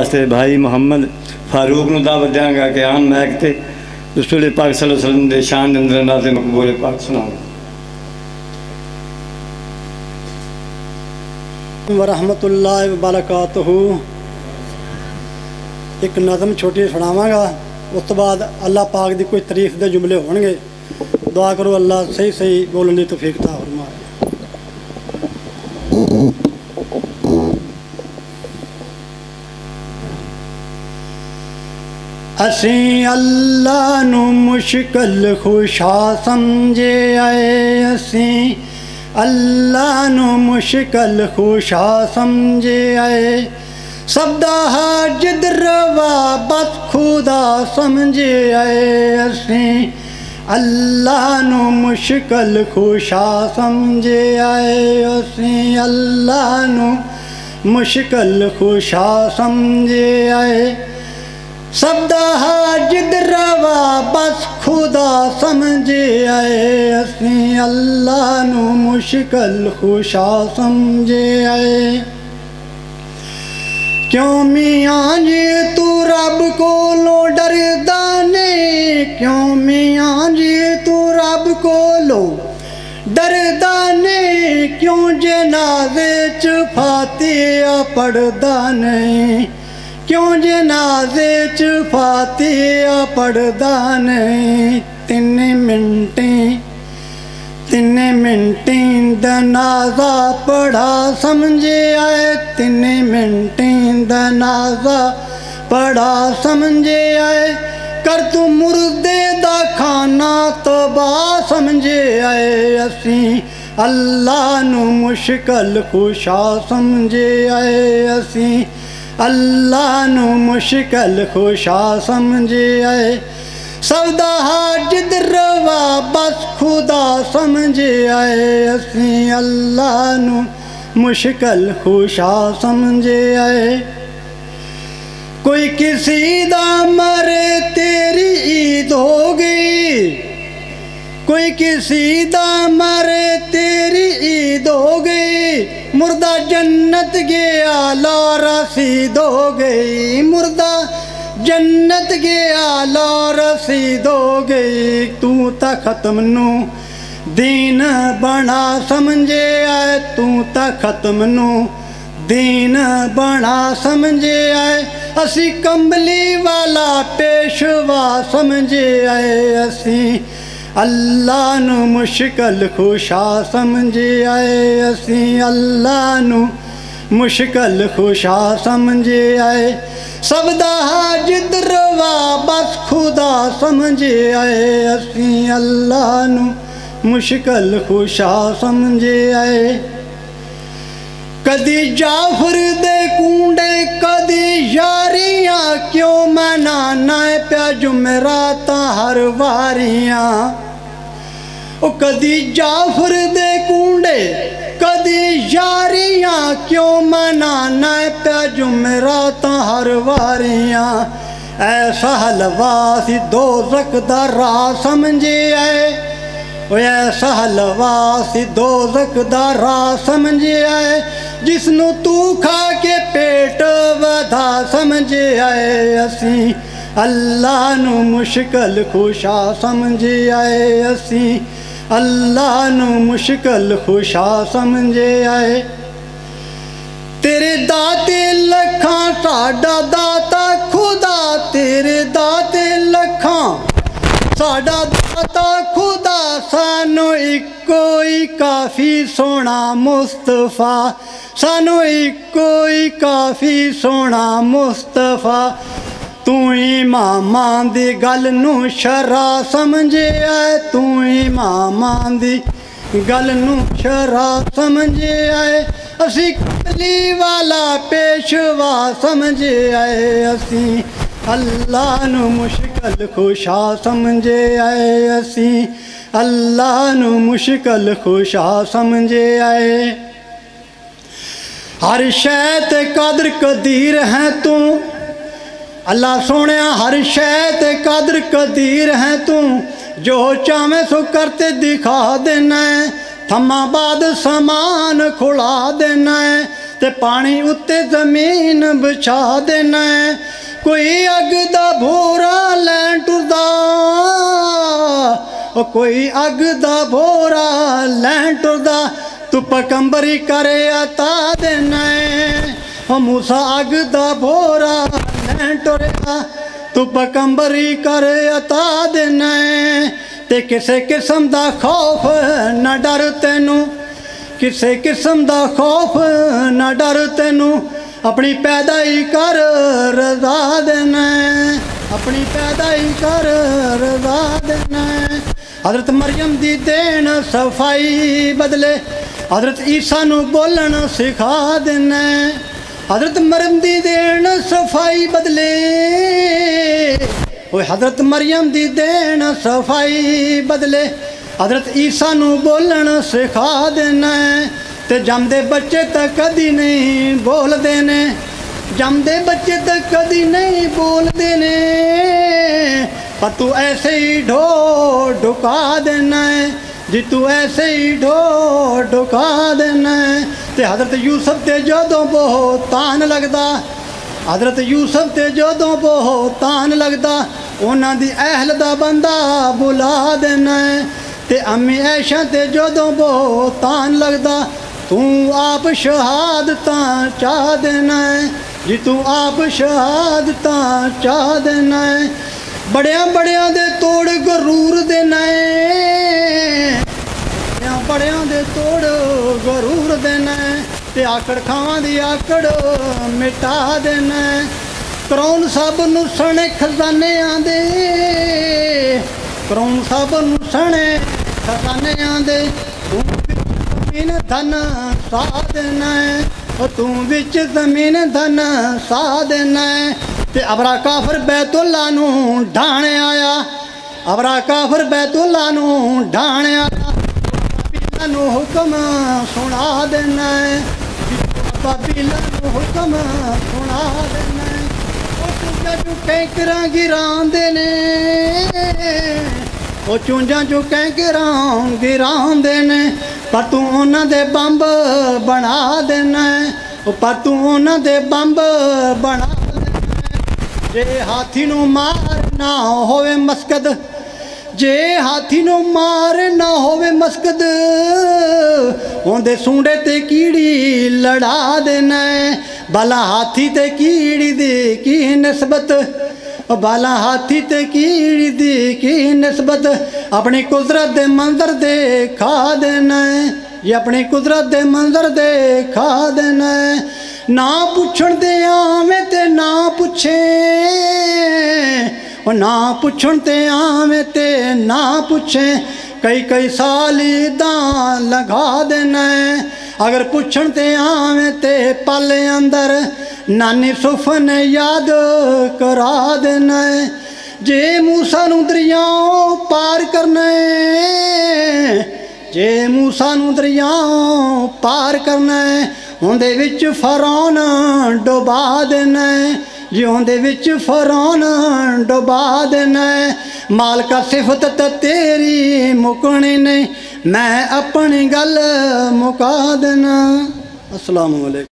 ਵਾਸਤੇ ਭਾਈ ਮੁਹੰਮਦ ਫਾਰੂਕ ਨੂੰ ਦਾਵਤ ਦਿਆਂਗਾ ਕਿ ਆਨ ਮਹਿਕ ਤੇ ਰਸੂਲ ਪਾਕ ਸੱਲੱਲਾਹੁ ਅਲੈहि ਵਸੱਲਮ ਦੇ ਸ਼ਾਨ ਦੇ ਅੰਦਰ ਨਾਜ਼ਿਲ ਮਕਬੂਲ ਪਾਕ ਸੁਣਾਓ ਵਰਹਮਤੁਲਾਹ ਵਬਰਕਾਤੁਹੂ। ਇੱਕ ਨਜ਼ਮ ਛੋਟੀ ਸੁਣਾਵਾਂਗਾ। ਉਸ ਤੋਂ ਬਾਅਦ ਅੱਲਾਹ ਪਾਕ ਦੀ ਕੋਈ ਤਾਰੀਫ ਦੇ ਜੁਮਲੇ ਹੋਣਗੇ। ਦੁਆ ਕਰੋ ਅੱਲਾਹ ਸਹੀ ਸਹੀ ਬੋਲਣ ਦੀ ਤੌਫੀਕ ਤਾ ਫਰਮਾਏ। असीं नू मुश्किल ख़ुशा समझे आए। असीं अलाह नू मुश्किल ख़ुशा समझे आए। ख़ुश आहे समे बस खुदा समझे आए। असीं अलाह नू मुश्किल ख़ुशा समझे आए। असीं अलाह नू मुश्किल ख़ुशा समझे आए। सिद रवा बस ख़ुदा असीं अलाहू मुश्किल ख़ुशा को मी तूं रब कोलो डरदा न क्मिया जी तूं रब कोलो डरदा न क्यो जने च फात पढ़दा न ਕਿਉਂ ਜਨਾਜ਼ੇ ਚ ਫਾਤਿਹਾ ਪੜਦਾ ਨਹੀਂ? ਤਿੰਨ ਮਿੰਟੇ ਤਿੰਨ ਮਿੰਟੇ ਦਾ ਨਾਜ਼ਾ ਪੜਾ ਸਮਝੇ ਆਏ ਤਿੰਨ ਮਿੰਟੇ ਦਾ ਨਾਜ਼ਾ ਪੜਾ ਸਮਝੇ ਆਏ ਕਰ ਤੂੰ ਮੁਰਦੇ ਦਾ ਖਾਨਾ ਤਬਾ ਸਮਝੇ ਆਏ ਅਸੀਂ ਅੱਲਾ ਨੂੰ ਮੁਸ਼ਕਲ ਖੁਸ਼ਾ ਸਮਝੇ ਆਏ ਅਸੀਂ ਅੱਲਾ ਨੂੰ ਮੁਸ਼ਕਲ ਖੁਸ਼ਾ ਸਮਝੇ ਆਏ ਸਭ ਦਾ ਹਾਜਦ ਰਵਾ ਬਸ ਖੁਦਾ ਸਮਝੇ ਆਏ ਅਸੀਂ ਅੱਲਾ ਨੂੰ ਮੁਸ਼ਕਲ ਖੁਸ਼ਾ ਸਮਝੇ ਆਏ ਕੋਈ ਕਿਸੇ ਦਾ ਮਰੇ ਤੇਰੀ ਈਦ ਹੋ ਗਈ ਕੋਈ ਕਿਸੇ ਦਾ ਮਰੇ ਤੇਰੀ ਈਦ ਹੋ ਗਈ। ਮੁਰਦਾ ਜੰਨਤ ਗਿਆ ਲਾ ਰਸੀਦ ਹੋ ਗਈ। ਮੁਰਦਾ ਜੰਨਤ ਗਿਆ ਲਾ ਰਸੀਦ ਹੋ ਗਈ। ਤੂੰ ਤਾਂ ਖਤਮ ਨੂੰ ਦੀਨ ਬਣਾ ਸਮਝੇ ਆਏ ਤੂੰ ਤਾਂ ਖਤਮ ਨੂੰ ਦੀਨ ਬਣਾ ਸਮਝੇ ਆਏ ਅਸੀਂ ਕੰਬਲੀ ਵਾਲਾ ਪੇਸ਼ਵਾ ਸਮਝੇ ਆਏ ਅਸੀਂ ਅੱਲਾ ਨੂੰ ਮੁਸ਼ਕਲ ਖੁਸ਼ਾ ਸਮਝੇ ਆਏ ਅਸੀਂ ਅੱਲਾ ਨੂੰ ਮੁਸ਼ਕਲ ਖੁਸ਼ਾ ਸਮਝੇ ਆਏ ਸਭ ਦਾ ਹਾਜਦ ਰਵਾ ਬਸ ਖੁਦਾ ਸਮਝੇ ਆਏ ਅਸੀਂ ਅੱਲਾ ਨੂੰ ਮੁਸ਼ਕਲ ਖੁਸ਼ਾ ਸਮਝੇ ਆਏ ਕਦੀ ਜਾਫਰ ਦੇ ਕੁੰਡੇ ਕਦੀ ਯਾਰੀਆਂ ਕਿਉਂ ਮਨਾਨਾ ਪਿਆ ਜੁਮਰਾਤਾਂ ਹਰ ਵਾਰੀਆਂ। ਉਹ ਕਦੀ ਜਾਫਰ ਦੇ ਕੁੰਡੇ, ਕਦੀ ਯਾਰੀਆਂ, ਕਿਉਂ ਮਨਾਨਾ ਪਿਆ ਜੁਮਰਾਤਾਂ ਹਰ ਵਾਰੀਆਂ। ਐਸਾ ਹਲਵਾ ਸੀ ਦੋਜ਼ਖ ਦਾ ਰਾਹ ਸਮਝੇ ਆਏ ਓਏ ਐਸਾ ਹਲਵਾ ਸੀ ਦੋਜ਼ਖ ਦਾ ਰਾਹ ਸਮਝੇ ਆਏ ਜਿਸ ਨੂੰ ਤੂੰ ਖਾ ਕੇ ਪੇਟ ਵਧਾ ਸਮਝੇ ਆਏ ਅਸੀਂ। अलाह नू मुश्किल ख़ुशा समे आए असीं। अलाह नू मुश्किल ख़ुशा सम्झे आए। तेरे दाते लखां साडा दाता खुदा तेरे दाते लखां साडा दाता खुदा सानू इको ही काफ़ी सोना मुस्तफ़ा। सानू इको ही काफ़ी सोना मुस्तफ़ा। ਤੂੰ ਇਮਾਮਾਂ ਦੀ ਗੱਲ ਨੂੰ ਸ਼ਰਾ ਸਮਝਿਆ, ਤੂੰ ਹੀ ਇਮਾਮਾਂ ਦੀ ਗੱਲ ਨੂੰ ਸ਼ਰਾ ਸਮਝਿਆ, ਅਸੀਂ ਕਲੀ ਵਾਲਾ ਪੇਸ਼ਵਾ ਸਮਝਿਆ, ਅਸੀਂ ਅੱਲਾ ਨੂੰ ਮੁਸ਼ਕਲ ਖੁਸ਼ਾ ਸਮਝੇ ਆਏ ਅਸੀਂ ਅੱਲਾ ਨੂੰ ਮੁਸ਼ਕਲ ਖੁਸ਼ਾ ਸਮਝੇ ਆਏ ਹਰ ਸ਼ੈ ਤੇ ਕਦਰ ਕਦੀਰ ਹੈ ਤੂੰ ਅੱਲਾ ਸੋਹਣਿਆ, ਹਰ ਸ਼ੈ ਤੇ ਕਦਰ ਕਦੀਰ ਹੈ ਤੂੰ। ਜੋ ਚਾਵੇਂ ਸੋ ਕਰਤੇ ਦਿਖਾ ਦੇਣਾ ਥਮਾ ਬਾਦ ਸਮਾਨ ਖੁਲਾ ਦੇਣਾ ਤੇ ਪਾਣੀ ਉੱਤੇ ਜ਼ਮੀਨ ਵਿਛਾ ਦੇਣਾ ਕੋਈ ਅੱਗ ਦਾ ਭੋਰਾ ਲੈਣ ਟੁਰਦਾ, ਉਹ ਕੋਈ ਅੱਗ ਦਾ ਭੋਰਾ ਲੈਣ ਟੁਰਦਾ, ਤੂੰ ਪਕੰਬਰੀ ਕਰੇ ਅਤਾ ਦੇਣਾ ਉਹ ਮੂਸਾ ਅੱਗ ਦਾ ਭੋਰਾ ਲੈਣ ਟੁਰਿਆ ਤੂੰ ਪਕੰਬਰੀ ਕਰ ਅਤਾ ਦੇਣਾ ਹੈ। ਤੇ ਕਿਸੇ ਕਿਸਮ ਦਾ ਖੌਫ ਨਾ ਡਰ ਤੈਨੂੰ ਕਿਸੇ ਕਿਸਮ ਦਾ ਖੌਫ ਨਾ ਡਰ ਤੈਨੂੰ, ਆਪਣੀ ਪੈਦਾਈ ਕਰ ਰਜ਼ਾ ਦੇਣਾ ਹੈ। ਆਪਣੀ ਪੈਦਾਈ ਕਰ ਰਜ਼ਾ ਦੇਣਾ ਹੈ। ਹਜ਼ਰਤ ਮਰੀਮ ਦੀ ਦੇਣ ਸਫ਼ਾਈ ਬਦਲੇ, ਹਜ਼ਰਤ ਈਸਾ ਨੂੰ ਬੋਲਣ ਸਿਖਾ ਦੇਣਾ ਹੈ। ਹਜ਼ਰਤ ਮਰੀਮ ਦੀ ਦੇਣ ਸਫ਼ਾਈ ਬਦਲੇ। ਓਏ ਹਜ਼ਰਤ ਮਰੀਮ ਦੀ ਦੇਣ ਸਫ਼ਾਈ ਬਦਲੇ। ਹਜ਼ਰਤ ਈਸਾ ਨੂੰ ਬੋਲਣ ਸਿਖਾ ਦੇਣਾ ਹੈ। ਤੇ ਜੰਮਦੇ ਬੱਚੇ ਤਾਂ ਕਦੀ ਨਹੀਂ ਬੋਲਦੇ ਨੇ। ਜੰਮਦੇ ਬੱਚੇ ਤਾਂ ਕਦੀ ਨਹੀਂ ਬੋਲਦੇ ਨੇ। ਪਰ ਤੂੰ ਐਸੇ ਹੀ ਢੋ ਢੁਕਾ ਦੇਣਾ ਹੈ। ਜੀ ਤੂੰ ਐਸੇ ਹੀ ਢੋ ਢੁਕਾ ਦੇਣਾ ਹੈ। ਤੇ ਹਜ਼ਰਤ ਯੂਸਫ ਤੇ ਜਦੋਂ ਬਹੁਤ ਤਾਨ ਲੱਗਦਾ, ਹਜ਼ਰਤ ਯੂਸਫ ਤੇ ਜਦੋਂ ਬਹੁਤ ਤਾਨ ਲੱਗਦਾ, ਉਹਨਾਂ ਦੀ ਅਹਿਲ ਦਾ ਬੰਦਾ ਬੁਲਾ ਦੇਣਾ ਹੈ। ਤੇ ਅੰਮੀ ਐਸ਼ਾ ਤੇ ਜਦੋਂ ਬਹੁਤ ਤਾਨ ਲੱਗਦਾ, ਤੂੰ ਆਪ ਸ਼ਹਾਦਤਾਂ ਚਾਹ ਦੇਣਾ ਜੀ ਤੂੰ ਆਪ ਸ਼ਹਾਦਤਾਂ ਚਾਹ ਦੇਣਾ ਬੜਿਆਂ ਬੜਿਆਂ ਦੇ ਤੋੜ ਗਰੂਰ ਦੇ ਨਏ ਬੜਿਆਂ ਦੇ ਤੋੜ ਗਰੂਰ ਦੇਣਾ ਤੇ ਆਕੜ ਖਾਵਾਂ ਦੀ ਆਕੜ ਮਿਟਾ ਦੇਣਾ ਹੈ। ਕਰੌਨ ਸਭ ਨੂੰ ਸਣੇ ਖਜ਼ਾਨਿਆਂ ਦੇ ਕਰੌਨ ਸਭ ਨੂੰ ਸਣੇ ਖਜ਼ਾਨਿਆਂ ਦੇ। ਤੂੰ ਵਿੱਚ ਜ਼ਮੀਨ ਧਨ ਸਾ ਦੇਣਾ ਉਹ ਤੂੰ ਵਿੱਚ ਜ਼ਮੀਨ ਧਨ ਸਾ ਦੇਣਾ ਤੇ ਅਬਰਾ ਕਾਫਰ ਬੈਤੁੱਲਾ ਨੂੰ ਢਾਣ ਆਇਆ, ਅਬਰਾ ਕਾਫਰ ਬੈਤੁੱਲਾ ਨੂੰ ਢਾਣ ਆਇਆ। ਨੂੰ ਹੁਕਮ ਸੁਣਾ ਦੇਣਾ ਬਾਬੀਲਾ ਨੂੰ ਹੁਕਮ ਸੁਣਾ ਦੇਣਾ ਉਹ ਚੁੰਝਾਂ ਚੋਂ ਕੈਂਕਰਾਂ ਗਿਰਾਉਂਦੇ ਨੇ। ਉਹ ਚੁੰਝਾਂ ਚੋਂ ਕੈਂਕਰਾਂ ਗਿਰਾਉਂਦੇ ਨੇ। ਪਰ ਤੂੰ ਉਹਨਾਂ ਦੇ ਬੰਬ ਬਣਾ ਦੇਣਾ ਉਹ ਪਰ ਤੂੰ ਉਹਨਾਂ ਦੇ ਬੰਬ ਬਣਾ ਦੇਣਾ ਹੈ। ਜੇ ਹਾਥੀ ਨੂੰ ਮਾਰਨਾ ਹੋਵੇ ਮਸਕਦ ਜੇ ਹਾਥੀ ਨੂੰ ਮਾਰ ਨਾ ਹੋਵੇ ਮਸਕਦ ਉਹਦੇ ਸੁੰਡੇ ਤੇ ਕੀੜੀ ਲੜਾ ਦੇਣਾ ਹੈ। ਬਾਲਾ ਹਾਥੀ ਤੇ ਕੀੜੀ ਦੀ ਕੀ ਨਿਸਬਤ ਉਹ ਬਾਲਾ ਹਾਥੀ ਤੇ ਕੀੜੀ ਦੀ ਕੀ ਨਿਸਬਤ ਆਪਣੀ ਕੁਦਰਤ ਦੇ ਮੰਜ਼ਰ ਦੇ ਖਾ ਦੇਣਾ ਹੈ। ਇਹ ਆਪਣੀ ਕੁਦਰਤ ਦੇ ਮੰਜ਼ਰ ਦੇ ਖਾ ਦੇਣਾ ਨਾ ਪੁੱਛਣ ਦੇ ਆਵੇਂ ਤੇ ਨਾ ਪੁੱਛੇ ਉਹ ਨਾ ਪੁੱਛਣ ਤੇ ਆਵੇਂ ਤੇ ਨਾ ਪੁੱਛੇ ਕਈ ਕਈ ਸਾਲ ਇਦਾਂ ਲਗਾ ਦੇਣਾ ਹੈ। ਅਗਰ ਪੁੱਛਣ ਤੇ ਆਵੇਂ ਤੇ ਪਲ ਅੰਦਰ ਨਾਨੀ ਸੁਫਨ ਯਾਦ ਕਰਾ ਦੇਣਾ ਹੈ। ਜੇ ਮੂਸਾ ਨੂੰ ਦਰਿਆਓ ਪਾਰ ਕਰਨਾ ਜੇ ਮੂਸਾ ਨੂੰ ਦਰਿਆਓ ਪਾਰ ਕਰਨਾ ਉਹਦੇ ਵਿੱਚ ਫਰੌਨ ਡੁਬਾ ਦੇਣਾ ਜਿਉਂਦੇ ਵਿੱਚ ਫਰੌਨ ਡੁਬਾ ਦੇਣਾ ਹੈ। ਮਾਲਕਾ ਸਿਫਤ ਤਾਂ ਤੇਰੀ ਮੁਕਣੀ ਨਹੀਂ। ਮੈਂ ਆਪਣੀ ਗੱਲ ਮੁਕਾ ਦੇਣਾ। ਅਸਲਾਮ ਅਲੈਕੁਮ